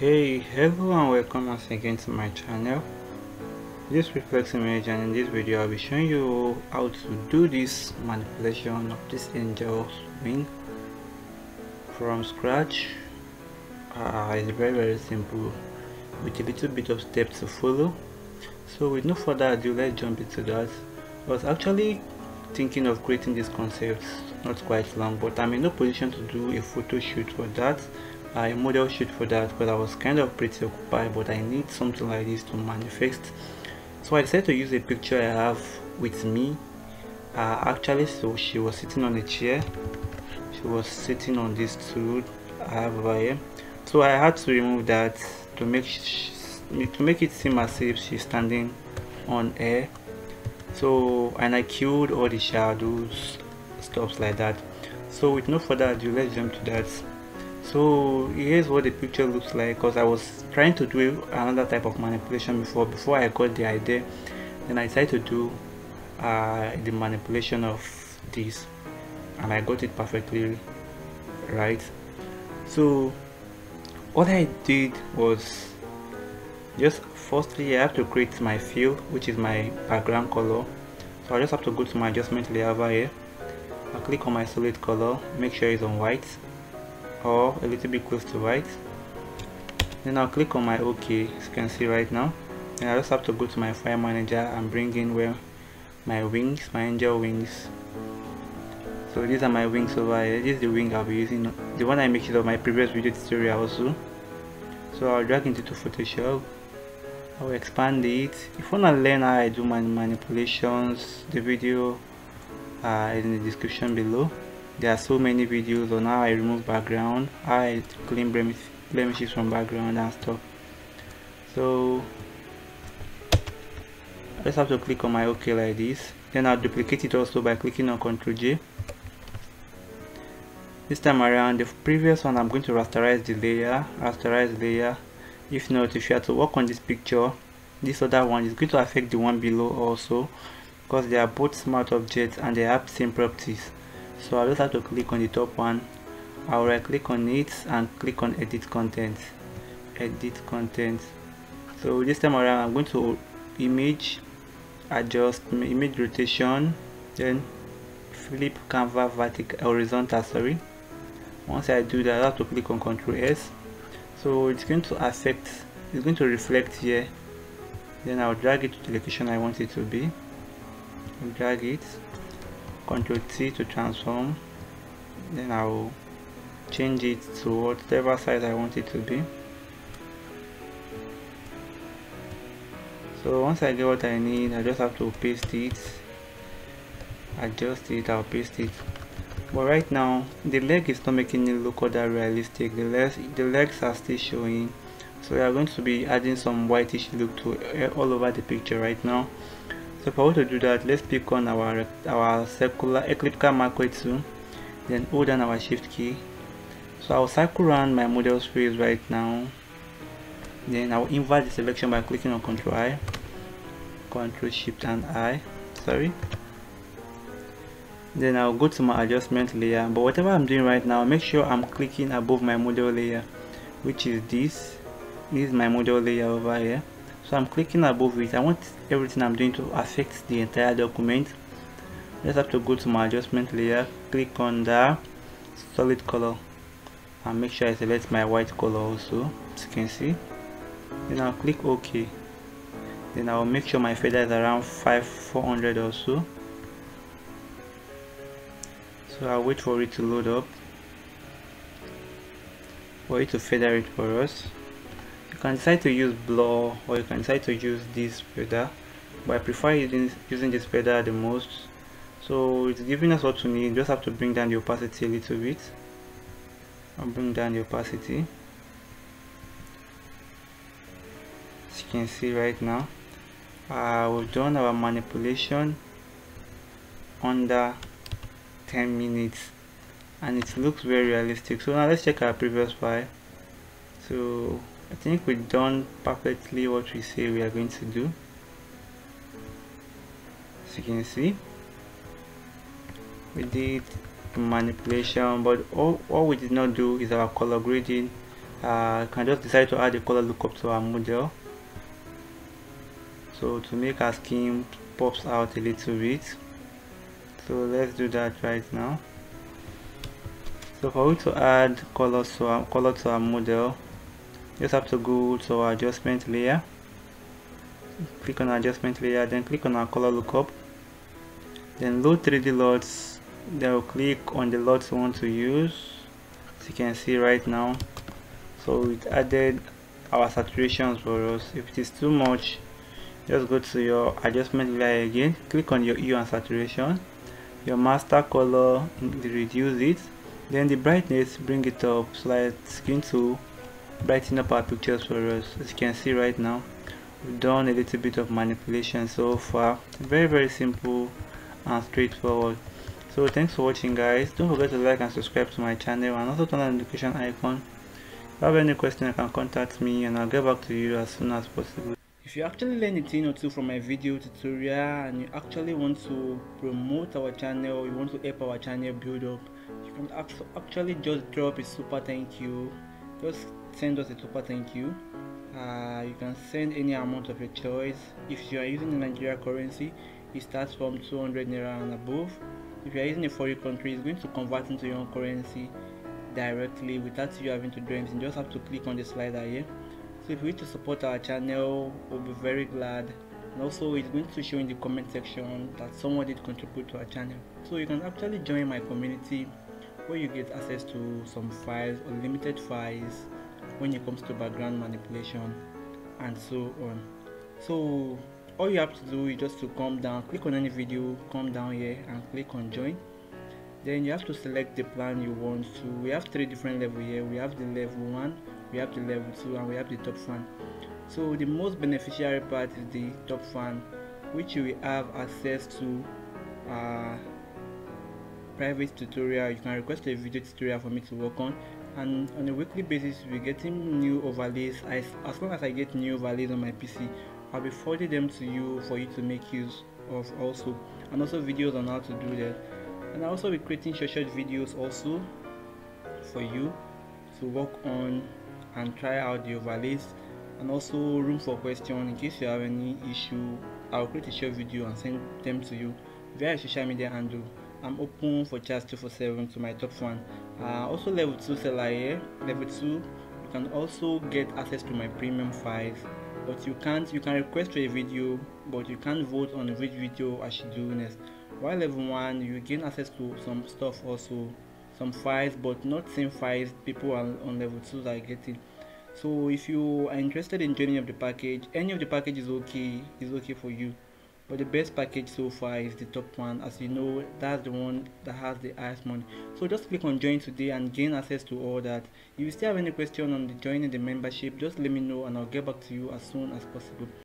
hey everyone welcome once again to my channel. This reflex image and in this video i'll be showing you how to do this manipulation of this angel's wing from scratch. Uh, it's very very simple with a little bit of steps to follow. So with no further ado let's jump into that. I was actually thinking of creating this concept not quite long but i'm in no position to do a photo shoot for that a model shoot for that because I was kind of pretty occupied but I need something like this to manifest. So I decided to use a picture I have with me. Uh, actually so she was sitting on a chair. She was sitting on this stool I have over here. So I had to remove that to make to make it seem as if she's standing on air. So and I killed all the shadows stuff like that. So with no further ado let's jump to that so here's what the picture looks like because I was trying to do another type of manipulation before before I got the idea. Then I decided to do uh, the manipulation of this and I got it perfectly right. So what I did was just firstly I have to create my fill which is my background color. So I just have to go to my adjustment layer over here. I click on my solid color make sure it's on white or a little bit close to white then I'll click on my OK. As you can see right now. And I just have to go to my file manager and bring in where my wings my angel wings. So these are my wings over here. This is the wing I'll be using. The one I made of my previous video tutorial also. So I'll drag it into Photoshop. I'll expand it. If you want to learn how I do my manipulations the video uh, is in the description below there are so many videos on how I remove background how I clean blemishes from background and stuff. So I just have to click on my OK like this. Then I'll duplicate it also by clicking on Ctrl J. This time around the previous one I'm going to rasterize the layer rasterize layer. If not if you have to work on this picture this other one is going to affect the one below also because they are both smart objects and they have same properties so I just have to click on the top one. I'll right click on it and click on edit content. Edit content. So this time around I'm going to image adjust image rotation then flip canvas vertical horizontal sorry. Once I do that I have to click on Ctrl S. So it's going to affect it's going to reflect here. Then I'll drag it to the location I want it to be. Drag it Ctrl T to transform. Then I'll change it to whatever size I want it to be. So once I get what I need I just have to paste it. Adjust it I'll paste it. But right now the leg is not making it look all that realistic. The legs the legs are still showing. So we are going to be adding some whitish look to eh, all over the picture right now so for want to do that let's pick on our our circular elliptical marquee tool then hold down our shift key. So I'll cycle around my model space right now. Then I'll invert the selection by clicking on Ctrl I Ctrl Shift and I sorry. Then I'll go to my adjustment layer but whatever I'm doing right now make sure I'm clicking above my model layer which is this. This is my model layer over here so I'm clicking above it. I want everything I'm doing to affect the entire document. Just have to go to my adjustment layer click on the solid color and make sure I select my white color also as you can see. Then I'll click OK. Then I'll make sure my feather is around 5 400 or so. So I'll wait for it to load up. For it to feather it for us can decide to use blur or you can decide to use this feather but I prefer using, using this feather the most. So it's giving us what we need. Just have to bring down the opacity a little bit. I'll bring down the opacity. As you can see right now uh, we've done our manipulation under 10 minutes and it looks very realistic. So now let's check our previous file. So I think we've done perfectly what we say we are going to do. As you can see we did manipulation but all, what we did not do is our color grading. Uh, can just decide to add a color lookup to our model. So to make our skin pops out a little bit. So let's do that right now. So for we to add to our color to our model just have to go to our adjustment layer. Click on adjustment layer then click on our color lookup. Then load 3d LUTs then we'll click on the LUTs we want to use. As you can see right now. So it added our saturations for us. If it is too much just go to your adjustment layer again. Click on your hue and saturation. Your master color reduce it. Then the brightness bring it up. So that going to brighten up our pictures for us. As you can see right now we've done a little bit of manipulation so far. Very very simple and straightforward. So thanks for watching guys. Don't forget to like and subscribe to my channel and also turn on the notification icon. If you have any question you can contact me and i'll get back to you as soon as possible. If you actually learn a thing or two from my video tutorial and you actually want to promote our channel you want to help our channel build up you can actually just drop a super thank you just send us a super thank you. Uh, you can send any amount of your choice. If you are using the Nigeria currency it starts from 200 naira and above. If you are using a foreign country it's going to convert into your own currency directly without you having to do anything. Just have to click on the slider here. So if you wish to support our channel we'll be very glad. And also it's going to show in the comment section that someone did contribute to our channel. So you can actually join my community where you get access to some files unlimited files when it comes to background manipulation and so on. So all you have to do is just to come down click on any video come down here and click on join. Then you have to select the plan you want to. We have three different level here. We have the level one we have the level two and we have the top fan. So the most beneficiary part is the top fan which you have access to uh, private tutorial. You can request a video tutorial for me to work on. And on a weekly basis we're getting new overlays. As, as long as i get new overlays on my pc i'll be forwarding them to you for you to make use of also. And also videos on how to do that. And i'll also be creating short short videos also for you to work on and try out the overlays. And also room for question. In case you have any issue i'll create a short video and send them to you via social media handle I'm open for chats 247 to my top fan. Uh, also level 2 seller here. Level 2 you can also get access to my premium files but you can't you can request for a video but you can't vote on which video I should do next. While level 1 you gain access to some stuff also some files but not same files people on, on level 2 are getting so if you are interested in joining of the package any of the package is okay is okay for you but the best package so far is the top one. As you know that's the one that has the highest money. So just click on join today and gain access to all that. If you still have any question on the joining the membership just let me know and i'll get back to you as soon as possible